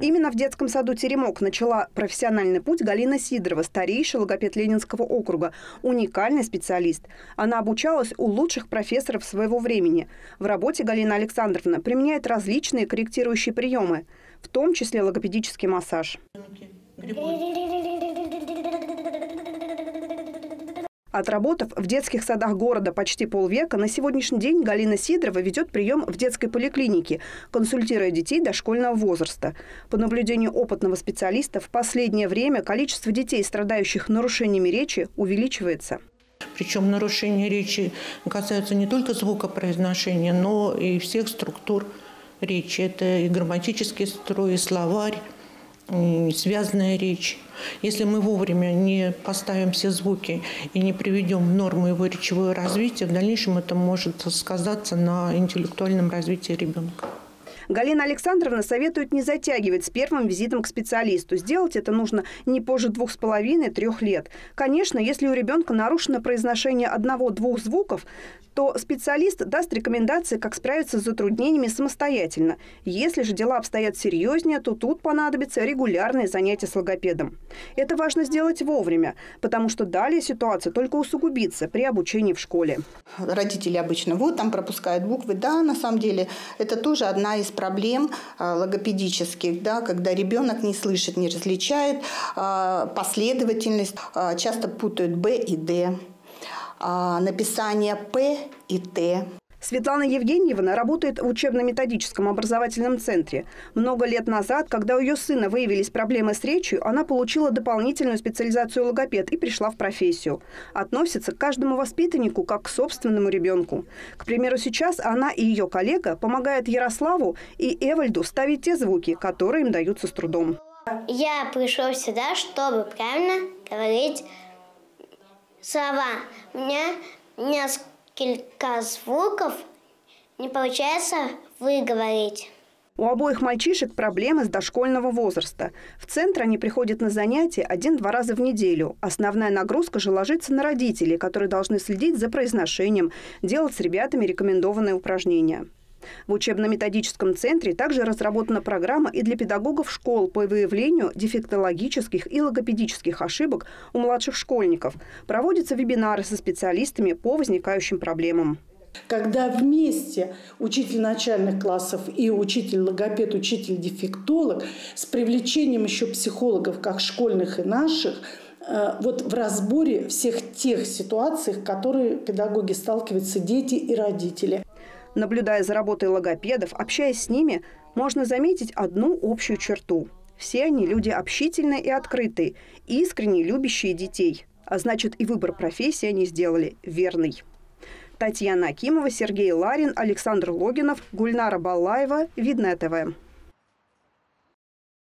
Именно в детском саду «Теремок» начала профессиональный путь Галина Сидорова, старейший логопед Ленинского округа, уникальный специалист. Она обучалась у лучших профессоров своего времени. В работе Галина Александровна применяет различные корректирующие приемы, в том числе логопедический массаж. Отработав в детских садах города почти полвека, на сегодняшний день Галина Сидорова ведет прием в детской поликлинике, консультируя детей дошкольного возраста. По наблюдению опытного специалиста, в последнее время количество детей, страдающих нарушениями речи, увеличивается. Причем нарушения речи касаются не только звукопроизношения, но и всех структур речи. Это и грамматический строй, и словарь, связанная речь. Если мы вовремя не поставим все звуки и не приведем в норму его речевое развитие, в дальнейшем это может сказаться на интеллектуальном развитии ребенка. Галина Александровна советует не затягивать с первым визитом к специалисту. Сделать это нужно не позже двух с половиной-трех лет. Конечно, если у ребенка нарушено произношение одного-двух звуков, то специалист даст рекомендации, как справиться с затруднениями самостоятельно. Если же дела обстоят серьезнее, то тут понадобится регулярные занятия с логопедом. Это важно сделать вовремя, потому что далее ситуация только усугубится при обучении в школе. Родители обычно вот там пропускают буквы. Да, на самом деле это тоже одна из проблем а, логопедических, да, когда ребенок не слышит, не различает а, последовательность, а, часто путают Б и Д. А, написание «П» и «Т». Светлана Евгеньевна работает в учебно-методическом образовательном центре. Много лет назад, когда у ее сына выявились проблемы с речью, она получила дополнительную специализацию логопед и пришла в профессию. Относится к каждому воспитаннику как к собственному ребенку. К примеру, сейчас она и ее коллега помогают Ярославу и Эвальду ставить те звуки, которые им даются с трудом. Я пришел сюда, чтобы правильно говорить слова. У меня несколько звуков не получается выговорить. У обоих мальчишек проблемы с дошкольного возраста. В центр они приходят на занятия один-два раза в неделю. Основная нагрузка же ложится на родителей, которые должны следить за произношением, делать с ребятами рекомендованные упражнения. В учебно-методическом центре также разработана программа и для педагогов школ по выявлению дефектологических и логопедических ошибок у младших школьников. Проводятся вебинары со специалистами по возникающим проблемам. Когда вместе учитель начальных классов и учитель-логопед, учитель-дефектолог с привлечением еще психологов, как школьных и наших, э, вот в разборе всех тех ситуаций, в которые педагоги сталкиваются, дети и родители. Наблюдая за работой логопедов, общаясь с ними, можно заметить одну общую черту. Все они люди общительные и открытые, искренне любящие детей. А значит, и выбор профессии они сделали верный. Татьяна Акимова, Сергей Ларин, Александр Логинов, Гульнара Балаева. Видное ТВ.